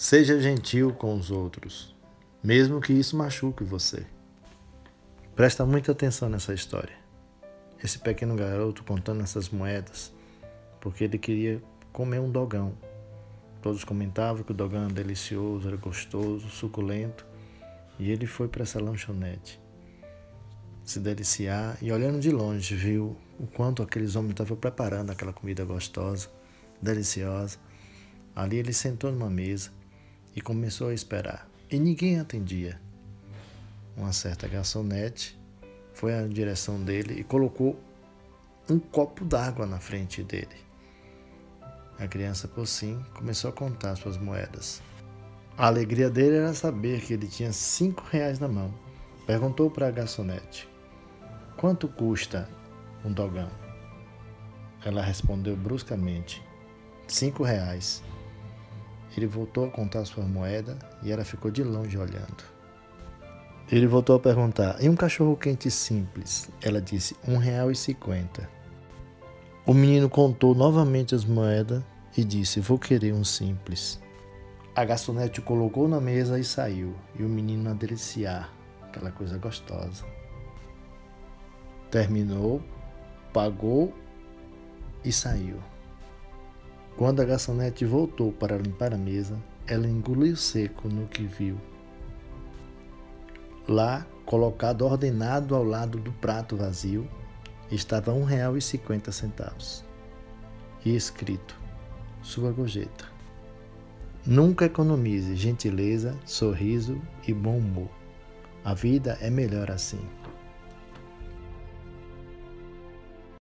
Seja gentil com os outros, mesmo que isso machuque você. Presta muita atenção nessa história. Esse pequeno garoto contando essas moedas porque ele queria comer um dogão. Todos comentavam que o dogão era delicioso, era gostoso, suculento, e ele foi para essa lanchonete se deliciar e olhando de longe viu o quanto aqueles homens estavam preparando aquela comida gostosa, deliciosa. Ali ele sentou numa mesa e começou a esperar. E ninguém atendia. Uma certa garçonete foi à direção dele e colocou um copo d'água na frente dele. A criança, por sim, começou a contar suas moedas. A alegria dele era saber que ele tinha cinco reais na mão. Perguntou para a garçonete: Quanto custa um dogão? Ela respondeu bruscamente: Cinco reais. Ele voltou a contar sua moeda e ela ficou de longe olhando. Ele voltou a perguntar: E um cachorro quente simples? Ela disse: Um real e cinquenta. O menino contou novamente as moedas e disse: Vou querer um simples. A garçonete o colocou na mesa e saiu, e o menino a deliciar, aquela coisa gostosa. Terminou, pagou e saiu. Quando a garçonete voltou para limpar a mesa, ela engoliu seco no que viu. Lá, colocado ordenado ao lado do prato vazio, estava cinquenta centavos. E escrito: Sua gorjeta. Nunca economize gentileza, sorriso e bom humor. A vida é melhor assim.